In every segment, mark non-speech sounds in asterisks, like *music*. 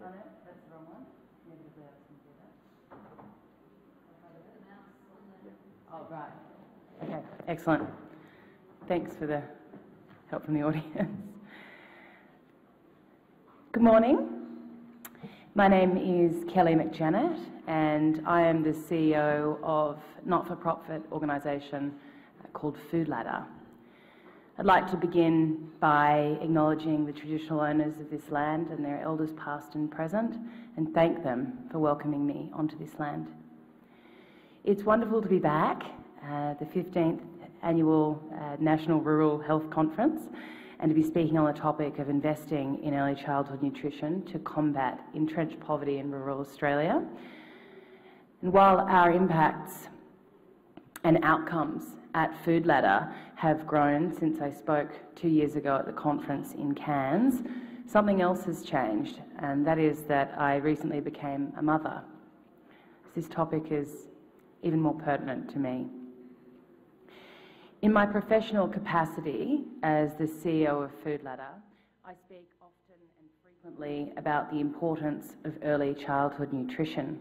no, that's the wrong one. Maybe the. Oh, right. Okay, excellent. Thanks for the help from the audience. Good morning. My name is Kelly McJannett, and I am the CEO of not-for-profit organisation called Food Ladder. I'd like to begin by acknowledging the traditional owners of this land and their elders past and present, and thank them for welcoming me onto this land. It's wonderful to be back, uh, the 15th annual uh, National Rural Health Conference, and to be speaking on the topic of investing in early childhood nutrition to combat entrenched poverty in rural Australia. And while our impacts and outcomes at Food Ladder have grown since I spoke two years ago at the conference in Cairns, something else has changed, and that is that I recently became a mother. This topic is even more pertinent to me. In my professional capacity as the CEO of Food Ladder, I speak often and frequently about the importance of early childhood nutrition.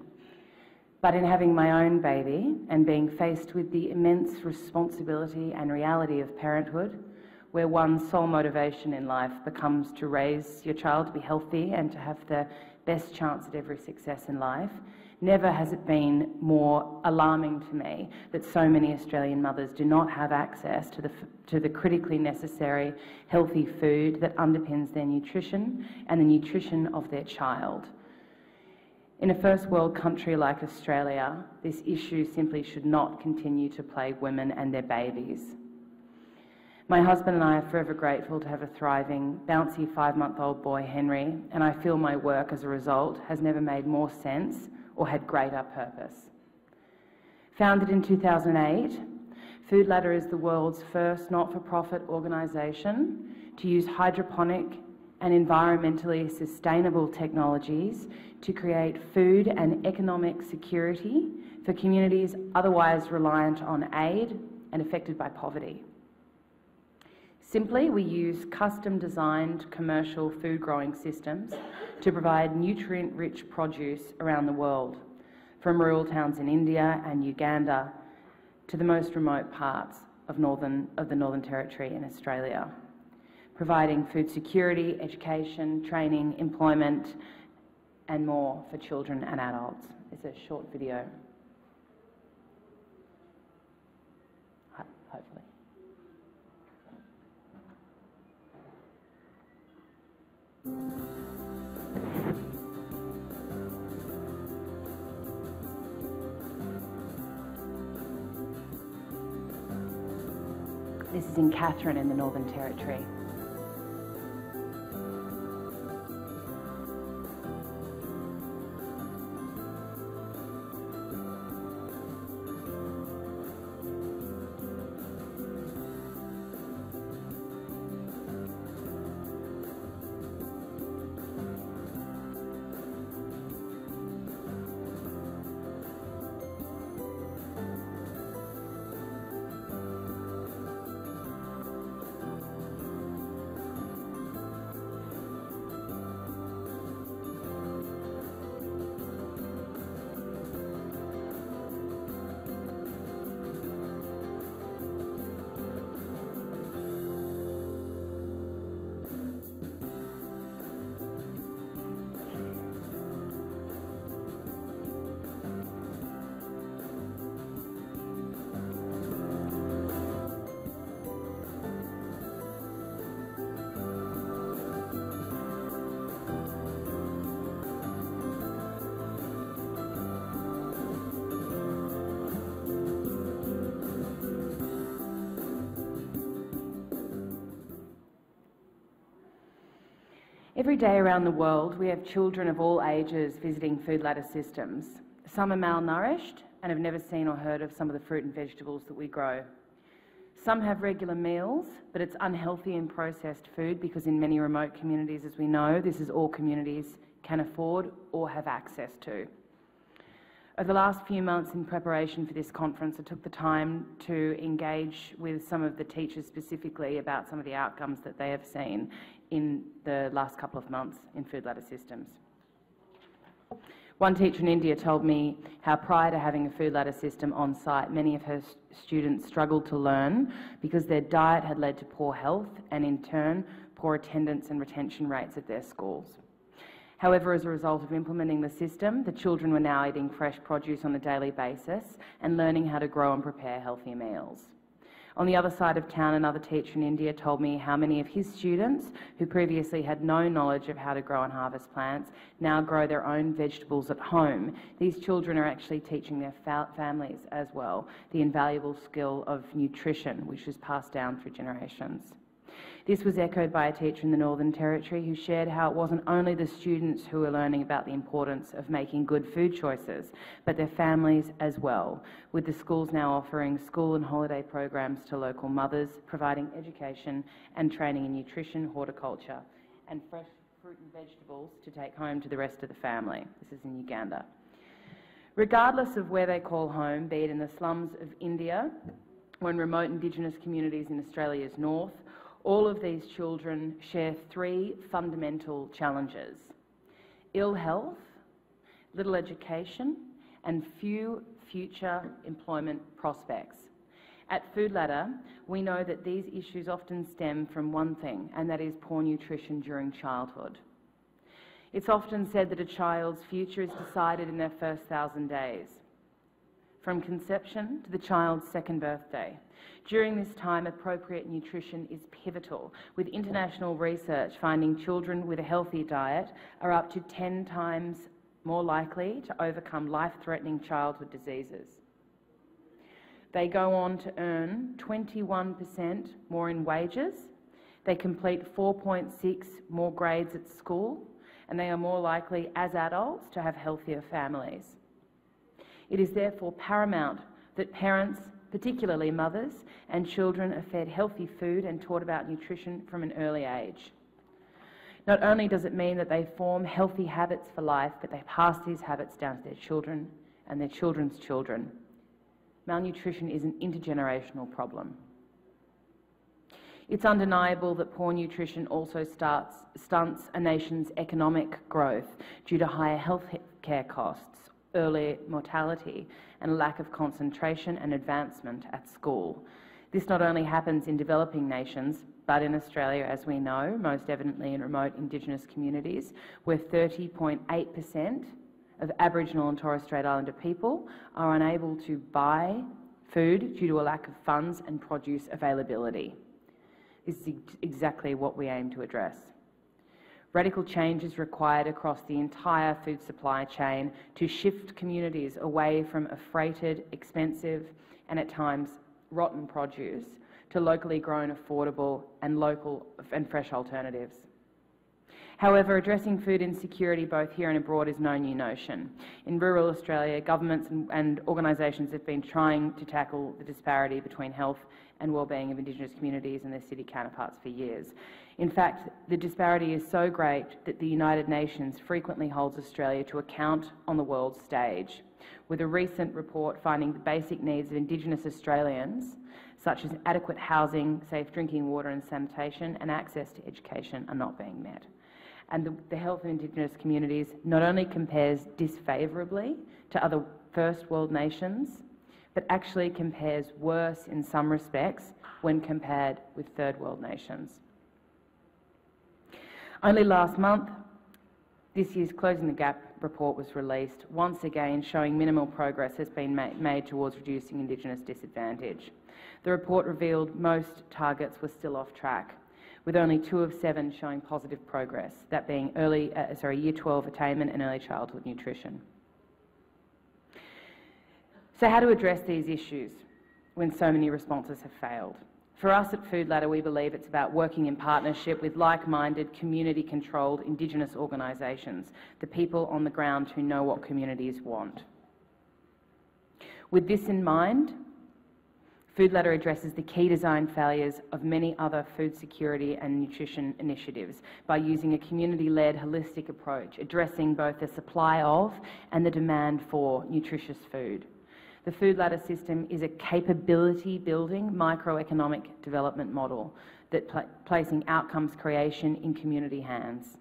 But in having my own baby and being faced with the immense responsibility and reality of parenthood, where one's sole motivation in life becomes to raise your child to be healthy and to have the best chance at every success in life, never has it been more alarming to me that so many Australian mothers do not have access to the, to the critically necessary healthy food that underpins their nutrition and the nutrition of their child. In a first world country like Australia, this issue simply should not continue to plague women and their babies. My husband and I are forever grateful to have a thriving, bouncy five month old boy, Henry, and I feel my work as a result has never made more sense or had greater purpose. Founded in 2008, Food Ladder is the world's first not for profit organisation to use hydroponic and environmentally sustainable technologies to create food and economic security for communities otherwise reliant on aid and affected by poverty. Simply, we use custom designed commercial food growing systems to provide nutrient rich produce around the world, from rural towns in India and Uganda to the most remote parts of, northern, of the Northern Territory in Australia, providing food security, education, training, employment, and more for children and adults. It's a short video. Hopefully. This is in Katherine in the Northern Territory. Every day around the world, we have children of all ages visiting food ladder systems. Some are malnourished and have never seen or heard of some of the fruit and vegetables that we grow. Some have regular meals, but it's unhealthy and processed food because in many remote communities, as we know, this is all communities can afford or have access to. Over the last few months in preparation for this conference, I took the time to engage with some of the teachers specifically about some of the outcomes that they have seen in the last couple of months in food ladder systems. One teacher in India told me how prior to having a food ladder system on site, many of her students struggled to learn because their diet had led to poor health and in turn poor attendance and retention rates at their schools. However, as a result of implementing the system, the children were now eating fresh produce on a daily basis and learning how to grow and prepare healthier meals. On the other side of town, another teacher in India told me how many of his students, who previously had no knowledge of how to grow and harvest plants, now grow their own vegetables at home. These children are actually teaching their fa families as well the invaluable skill of nutrition, which is passed down through generations. This was echoed by a teacher in the Northern Territory who shared how it wasn't only the students who were learning about the importance of making good food choices, but their families as well, with the schools now offering school and holiday programs to local mothers, providing education and training in nutrition, horticulture, and fresh fruit and vegetables to take home to the rest of the family. This is in Uganda. Regardless of where they call home, be it in the slums of India or in remote Indigenous communities in Australia's north, all of these children share three fundamental challenges ill health, little education, and few future employment prospects. At Food Ladder, we know that these issues often stem from one thing, and that is poor nutrition during childhood. It's often said that a child's future is decided in their first thousand days, from conception to the child's second birthday. During this time, appropriate nutrition is pivotal, with international research finding children with a healthy diet are up to 10 times more likely to overcome life-threatening childhood diseases. They go on to earn 21% more in wages, they complete 4.6 more grades at school, and they are more likely as adults to have healthier families. It is therefore paramount that parents particularly mothers and children are fed healthy food and taught about nutrition from an early age. Not only does it mean that they form healthy habits for life, but they pass these habits down to their children and their children's children. Malnutrition is an intergenerational problem. It's undeniable that poor nutrition also starts, stunts a nation's economic growth due to higher health care costs, early mortality, and lack of concentration and advancement at school. This not only happens in developing nations, but in Australia, as we know, most evidently in remote Indigenous communities, where 30.8% of Aboriginal and Torres Strait Islander people are unable to buy food due to a lack of funds and produce availability. This is exactly what we aim to address. Radical change is required across the entire food supply chain to shift communities away from a freighted, expensive, and at times rotten produce to locally grown, affordable, and local and fresh alternatives. However, addressing food insecurity both here and abroad is no new notion. In rural Australia, governments and, and organisations have been trying to tackle the disparity between health and well-being of Indigenous communities and their city counterparts for years. In fact, the disparity is so great that the United Nations frequently holds Australia to account on the world stage, with a recent report finding the basic needs of Indigenous Australians, such as adequate housing, safe drinking water and sanitation, and access to education, are not being met. And the, the health of Indigenous communities not only compares disfavourably to other first world nations, but actually compares worse in some respects when compared with third world nations. Only last month, this year's Closing the Gap report was released, once again showing minimal progress has been ma made towards reducing Indigenous disadvantage. The report revealed most targets were still off track, with only two of seven showing positive progress, that being early, uh, sorry, Year 12 attainment and early childhood nutrition. So how to address these issues when so many responses have failed? For us at Food Ladder, we believe it's about working in partnership with like-minded, community-controlled Indigenous organisations, the people on the ground who know what communities want. With this in mind, Food Ladder addresses the key design failures of many other food security and nutrition initiatives by using a community-led holistic approach, addressing both the supply of and the demand for nutritious food. The food ladder system is a capability building microeconomic development model that pla placing outcomes creation in community hands.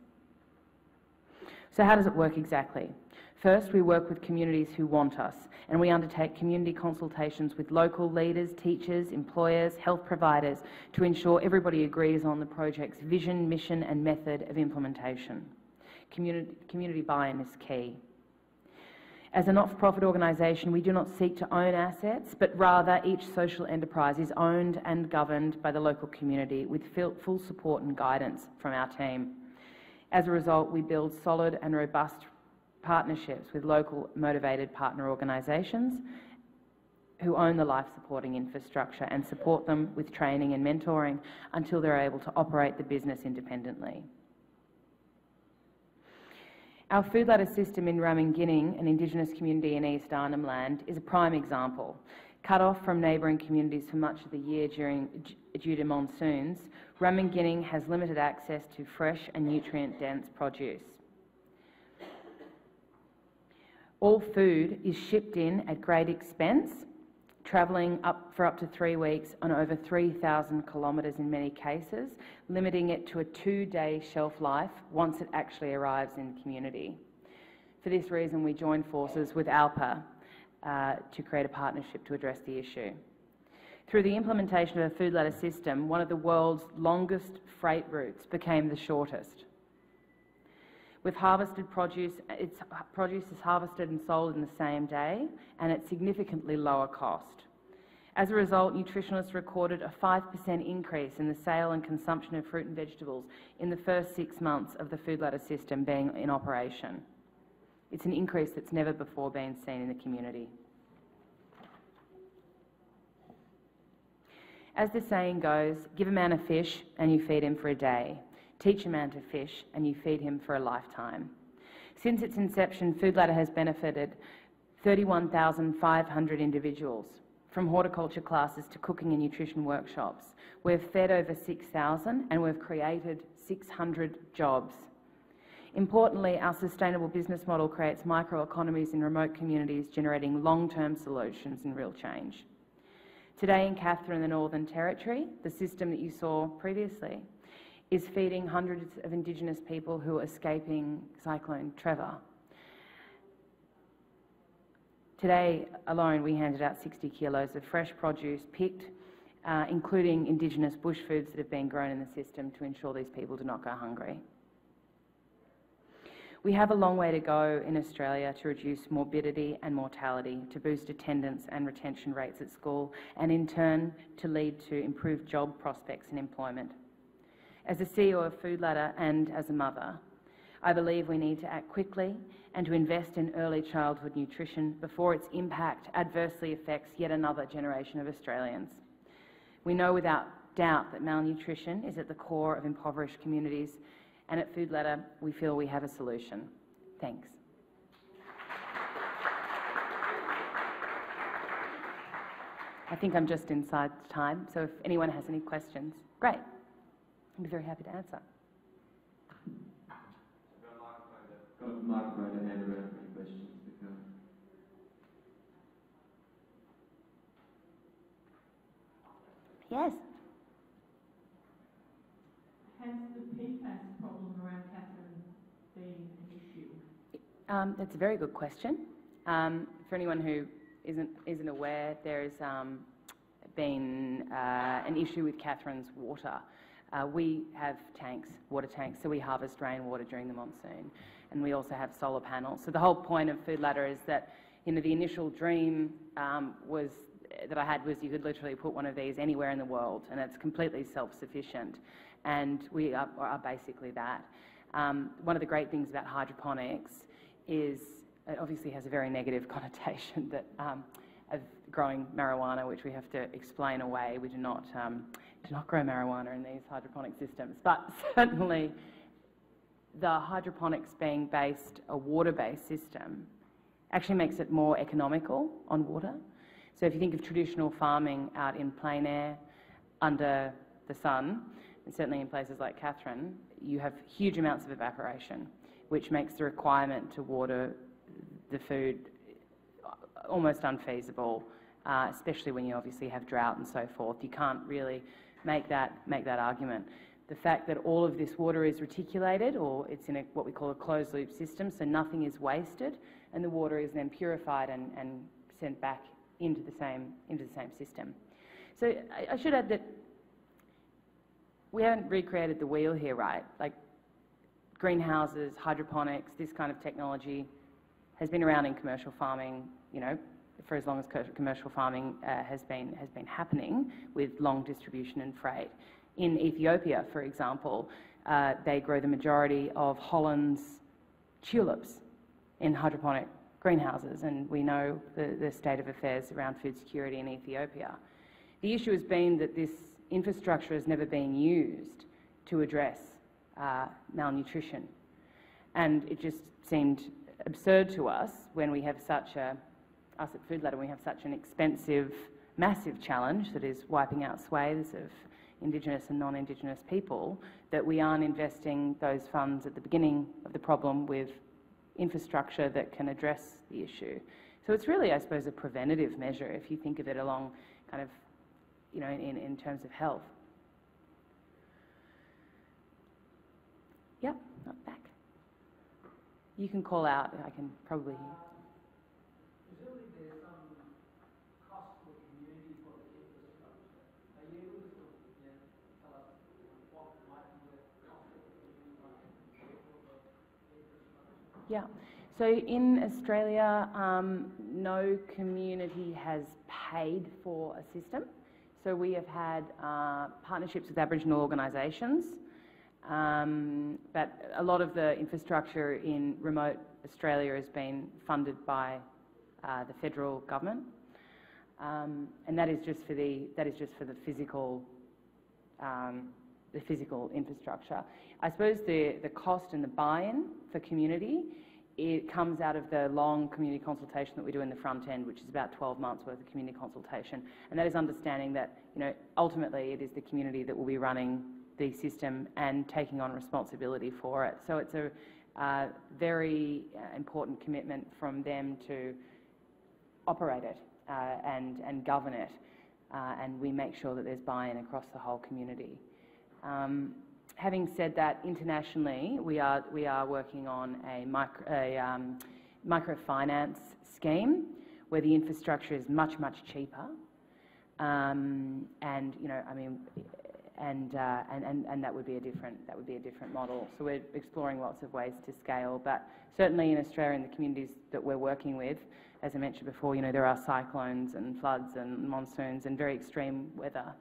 So how does it work exactly? First, we work with communities who want us, and we undertake community consultations with local leaders, teachers, employers, health providers to ensure everybody agrees on the project's vision, mission and method of implementation. Community, community buy-in is key. As a not-for-profit organisation, we do not seek to own assets, but rather each social enterprise is owned and governed by the local community with full support and guidance from our team. As a result, we build solid and robust partnerships with local motivated partner organisations who own the life supporting infrastructure and support them with training and mentoring until they're able to operate the business independently. Our food ladder system in Ramingining, an Indigenous community in East Arnhem Land, is a prime example. Cut off from neighbouring communities for much of the year during, due to monsoons, Ramingining has limited access to fresh and nutrient-dense produce. All food is shipped in at great expense, travelling up for up to three weeks on over 3,000 kilometres in many cases, limiting it to a two-day shelf life once it actually arrives in the community. For this reason, we joined forces with ALPA uh, to create a partnership to address the issue. Through the implementation of a food ladder system, one of the world's longest freight routes became the shortest. With harvested produce, its produce is harvested and sold in the same day and at significantly lower cost. As a result, nutritionists recorded a 5% increase in the sale and consumption of fruit and vegetables in the first six months of the food ladder system being in operation. It's an increase that's never before been seen in the community. As the saying goes, give a man a fish and you feed him for a day. Teach a man to fish, and you feed him for a lifetime. Since its inception, Food Ladder has benefited 31,500 individuals, from horticulture classes to cooking and nutrition workshops. We've fed over 6,000 and we've created 600 jobs. Importantly, our sustainable business model creates microeconomies in remote communities, generating long-term solutions and real change. Today in Katherine, the Northern Territory, the system that you saw previously, is feeding hundreds of Indigenous people who are escaping Cyclone Trevor. Today alone, we handed out 60 kilos of fresh produce picked, uh, including Indigenous bush foods that have been grown in the system to ensure these people do not go hungry. We have a long way to go in Australia to reduce morbidity and mortality, to boost attendance and retention rates at school, and in turn to lead to improved job prospects and employment. As a CEO of Food Ladder and as a mother, I believe we need to act quickly and to invest in early childhood nutrition before its impact adversely affects yet another generation of Australians. We know without doubt that malnutrition is at the core of impoverished communities, and at Food Ladder we feel we have a solution. Thanks. I think I'm just inside time, so if anyone has any questions, great. I'd be very happy to answer. Got microphone and hand around any questions to come. Yes. Has the PFAS problem around Katherine been an issue? Um, that's a very good question. Um, for anyone who isn't isn't aware, there's um, been uh, an issue with Katherine's water. Uh, we have tanks, water tanks, so we harvest rainwater during the monsoon, and we also have solar panels. So the whole point of Food Ladder is that, you know, the initial dream um, was that I had was you could literally put one of these anywhere in the world, and it's completely self-sufficient, and we are, are basically that. Um, one of the great things about hydroponics is it obviously has a very negative *laughs* connotation that um, of growing marijuana, which we have to explain away. We do not um, do not grow marijuana in these hydroponic systems, but *laughs* certainly the hydroponics being based a water-based system actually makes it more economical on water. So if you think of traditional farming out in plain air under the sun, and certainly in places like Katherine, you have huge amounts of evaporation, which makes the requirement to water the food almost unfeasible, uh, especially when you obviously have drought and so forth. You can't really make that, make that argument. The fact that all of this water is reticulated, or it's in a, what we call a closed loop system, so nothing is wasted, and the water is then purified and, and sent back into the same, into the same system. So I, I should add that we haven't recreated the wheel here, right? Like greenhouses, hydroponics, this kind of technology has been around in commercial farming, you know, for as long as commercial farming uh, has been has been happening with long distribution and freight. In Ethiopia, for example, uh, they grow the majority of Holland's tulips in hydroponic greenhouses, and we know the, the state of affairs around food security in Ethiopia. The issue has been that this infrastructure has never been used to address uh, malnutrition. And it just seemed absurd to us when we have such a, us at Food Ladder, we have such an expensive, massive challenge that is wiping out swathes of Indigenous and non-Indigenous people, that we aren't investing those funds at the beginning of the problem with infrastructure that can address the issue. So it's really, I suppose, a preventative measure if you think of it along kind of, you know, in, in terms of health. Yep, not back. You can call out, I can probably hear. Presumably there's some cost for the community for the infrastructure. Are you able to, you know, tell us what might be the cost of the community might pay for the infrastructure? Yeah. So in Australia, um, no community has paid for a system. So we have had uh, partnerships with Aboriginal organisations, um, but a lot of the infrastructure in remote Australia has been funded by uh, the federal government, um, and that is just for the that is just for the physical um, the physical infrastructure. I suppose the the cost and the buy-in for community it comes out of the long community consultation that we do in the front end, which is about 12 months worth of community consultation. And that is understanding that, you know, ultimately it is the community that will be running the system and taking on responsibility for it. So it's a uh, very uh, important commitment from them to operate it uh, and, and govern it. Uh, and we make sure that there's buy-in across the whole community. Um, having said that, internationally, we are, we are working on a, micro, a um, microfinance scheme where the infrastructure is much, much cheaper. Um, and, you know, I mean, and, uh, and, and, and that would be a different, that would be a different model. So we're exploring lots of ways to scale, but certainly in Australia, in the communities that we're working with, as I mentioned before, you know, there are cyclones and floods and monsoons and very extreme weather.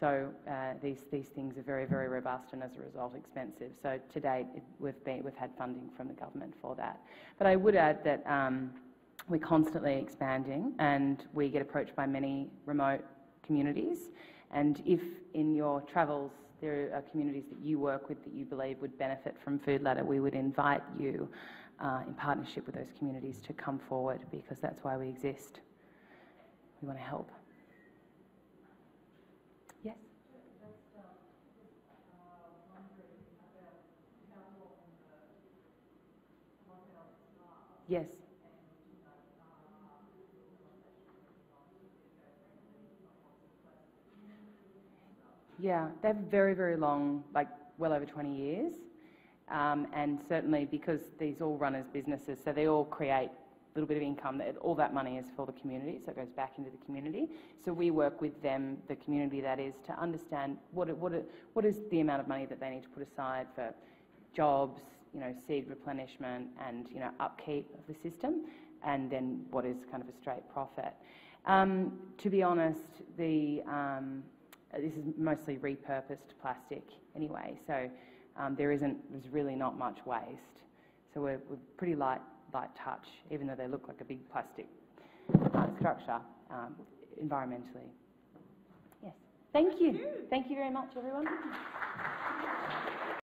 So uh, these, these things are very, very robust and as a result expensive. So to date, it, we've, been, we've had funding from the government for that. But I would add that um, we're constantly expanding and we get approached by many remote communities. And if in your travels there are communities that you work with that you believe would benefit from Food Ladder, we would invite you uh, in partnership with those communities to come forward because that's why we exist. We want to help. Yes. Yeah, they're very, very long, like well over 20 years. Um, and certainly because these all run as businesses, so they all create a little bit of income. That all that money is for the community, so it goes back into the community. So we work with them, the community that is, to understand what it, what it, what is the amount of money that they need to put aside for jobs, you know, seed replenishment, and you know, upkeep of the system, and then what is kind of a straight profit. Um, to be honest, the um, this is mostly repurposed plastic anyway, so um, there isn't, there's really not much waste. So we're, we're pretty light, light touch, even though they look like a big plastic uh, structure um, environmentally. Yes. Thank you. Thank you very much, everyone.